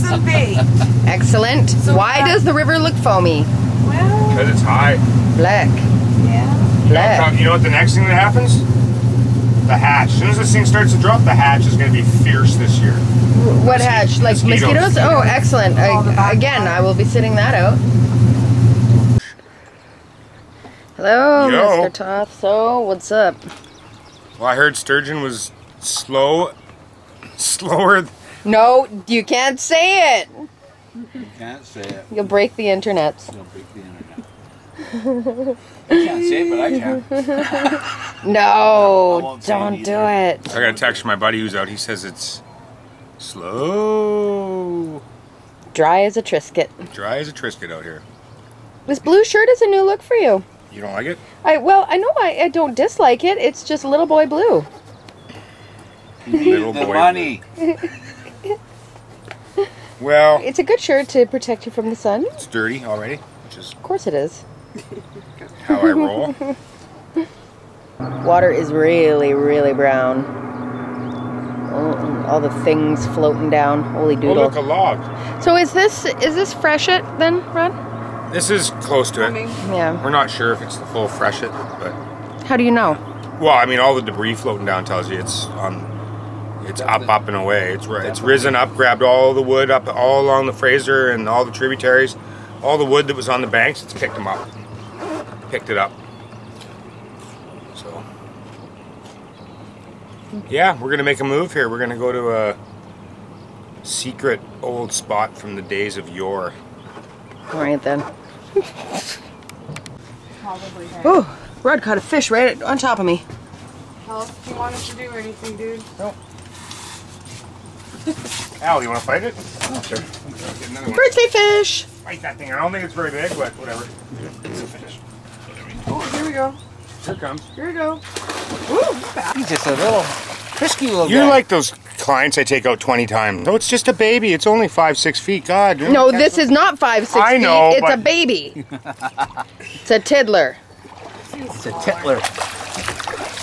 some bait. Excellent. So Why that- does the river look foamy? Well, Because it's high. Black. yeah. Black. You know what the next thing that happens? The hatch. As soon as this thing starts to drop, the hatch is going to be fierce this year. What hatch? Like Mosquitoes. mosquitoes? Oh, excellent. I, again. I will be sitting that out. Hello, Yo. Mr. Toth. So, what's up? Well, I heard sturgeon was slow, slower. No, you can't say it. You can't say it. You'll break the internet. You'll break the internet. I can't say it, but I can. No, won't it don't do it. I got a text from my buddy who's out. He says it's slow, Dry as a Triscuit. dry as a Triscuit out here. This blue shirt is a new look for you. You don't like it? I well, I know I, I don't dislike it. It's just little boy blue. You need Little the boy. money. Well, It's a good shirt to protect you from the sun. it's dirty already, which is Of course it is. how I roll. Water is really, really brown. Oh, all the things floating down. Holy oh, doodle. look, a log. So is this is this freshet then, Rod? This is close to it. Yeah. We're not sure if it's the full freshet, but How do you know? well, I mean, all the debris floating down tells you it's on. It's up, up and away. It's ri- it's risen up, grabbed all the wood up all along the Fraser and all the tributaries, all the wood that was on the banks. It's picked them up, picked it up. So, yeah, we're gonna make a move here. We're gonna go to a secret old spot from the days of yore. All right then. Probably. Hey. Oh, Rod caught a fish right on top of me. Tell us if you want us to do anything, dude. Al, you want to fight it? Oh, sure. Get another one. Birthday fish. Fight that thing. I don't think it's very big, but whatever. It's a fish. Oh, here we go. Here it comes. Here we go. Ooh, He's just a little frisky little You're guy. like those clients I take out 20 times. No, it's just a baby. It's only five, six feet. God. you're No, this is not five, six I feet. know, it's a baby. it's a tiddler. It's a titler.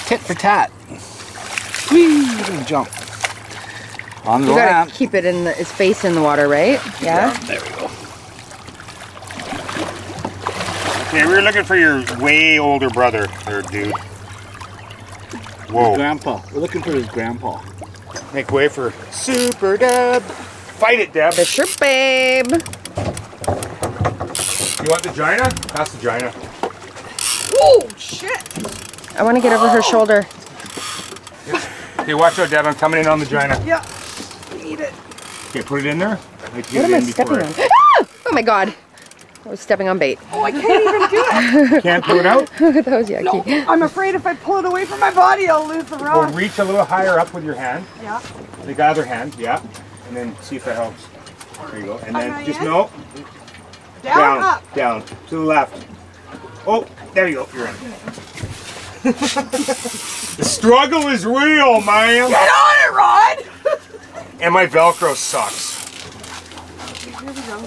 Tit for tat. Whee! Jump. On the You gotta ramp. keep it in the, its face in the water, right? Yeah. There we go. Okay, we were looking for your way older brother, or dude. Whoa. Grandpa. We're looking for his grandpa. Make way for Super Deb. Fight it, Deb. Fisher babe. You want the Gina? Pass the Gina. Oh, shit. I want to get over her shoulder. Okay, watch out, Deb. I'm coming in on the Gina. Yeah. Eat it. Okay, put it in there. I like What am I stepping on? Ah! Oh my god. I was stepping on bait. Oh, I can't even do it. Can't pull it out? that was yucky. No, I'm afraid if I pull it away from my body, I'll lose the Well, rod. reach a little higher up with your hand. Yeah. The other hand, yeah. And then see if that helps. There you go. And then my just end? no, Down, down, up. down, to the left. Oh, there you go. You're in. the struggle is real, man. Get on it, Rod. And my Velcro sucks. Here we go.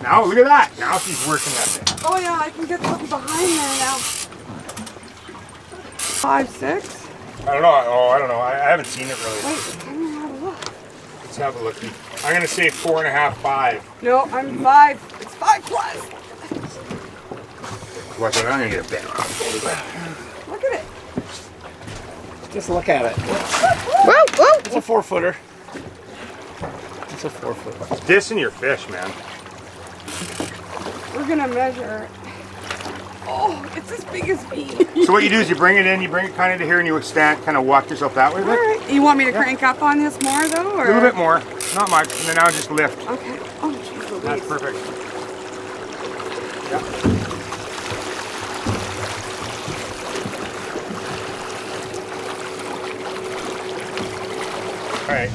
Now look at that. Now she's working that thing. Oh, yeah, I can get something behind there now. Five, six. I don't know. Oh, I don't know. I, I haven't seen it really. Wait, I don't know how look. Let's have a look. I'm gonna say four and a half, five. No, I'm five. It's five plus. Watch it. I'm gonna get a bit. Look at it. Just look at it. Whoa, whoa. It's a four footer. It's a four footer. This and your fish, man. We're gonna measure it. Oh, it's as big as me. So what you do is you bring it in, you bring it kind of to here, and you extend, kind of walk yourself that way. All With it. You want me to crank up on this more though, or A little bit more, not much, and then now just lift. Okay. Oh, jeez That's Louise. perfect. All right.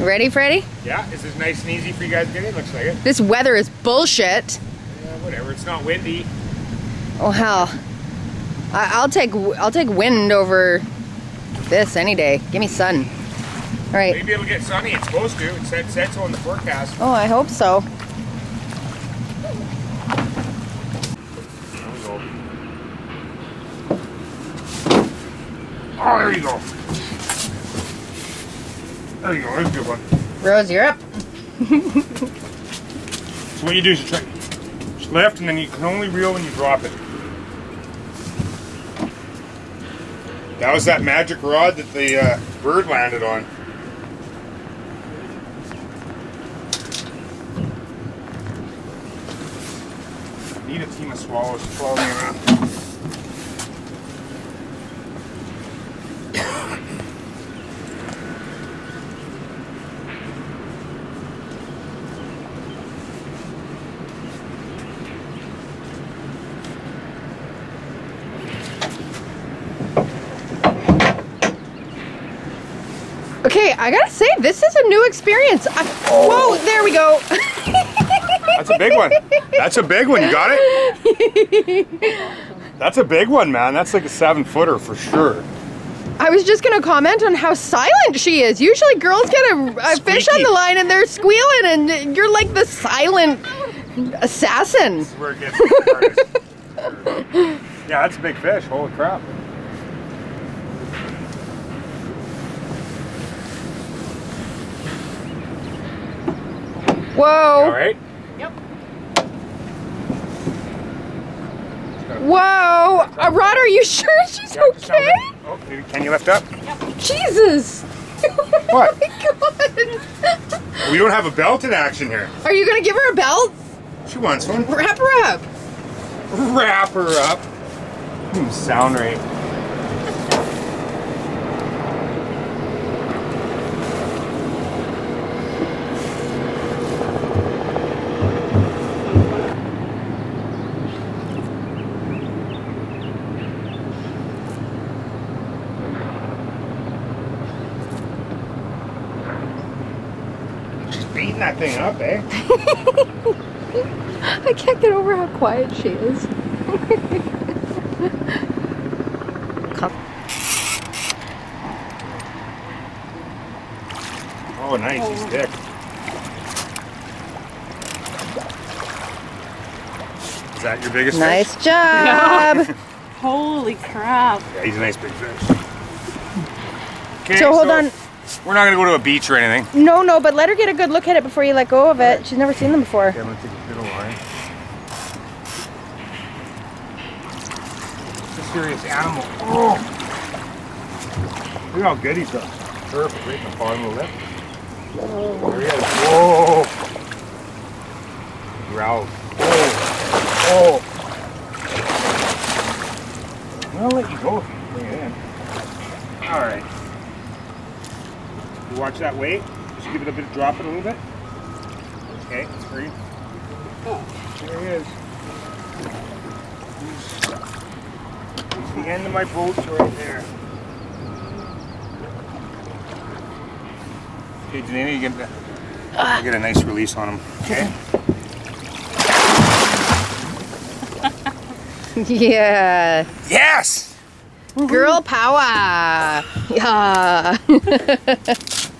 Ready, Freddy? Yeah, this is this nice and easy for you guys to get in? Looks like it. This weather is bullshit. Yeah, whatever. It's not windy. Oh hell. I, I'll take I'll take wind over this any day. Give me sun. All right. Maybe it'll get sunny. It's supposed to. It said, said so in the forecast. Oh, I hope so. There we go. Oh, there you go. There you go. There's a good one. Rose, you're up. So what you do is you try, just lift, and then you can only reel when you drop it. That was that magic rod that the uh, bird landed on. Need a team of swallows to follow me around. Okay, I gotta say, this is a new experience. I, Whoa, oh. there we go. That's a big one. That's a big one. You got it? That's a big one, man. That's like a seven footer for sure. I was just gonna comment on how silent she is. Usually, girls get a, a fish on the line and they're squealing, and you're like the silent assassin. This is where it gets. Yeah, that's a big fish. Holy crap. Whoa, All right. whoa, uh, Rod, are you sure she's Yeah, okay? Oh, can you lift up? Yep. Jesus. What? Oh my God. We don't have a belt in action here. Are you gonna give her a belt? She wants one. Wrap her up. Wrap her up. Hmm, sound right. She's beating that thing up, eh? I can't get over how quiet she is. Oh, nice. He's thick. Is that your biggest Nice fish? job. Holy crap. Yeah, he's a nice big fish. Okay, So hold on. We're not gonna go to a beach or anything. No, no, but let her get a good look at it before you let go of it. She's never seen them before. Okay, I'm gonna take a bit of line. It's a serious animal. Oh! Look how good he's got. Surf right in the bottom of the lip. There he is. Whoa! Growl. Oh! Oh! I'll let you go if you bring it in. Alright. You watch that weight. Just give it a bit, drop it a little bit. Okay, it's free. There he is. He's, the end of my boat right there. Okay, Janina, you get, the, you get a nice release on him. Okay. Yeah. Yes! Girl power. Yeah.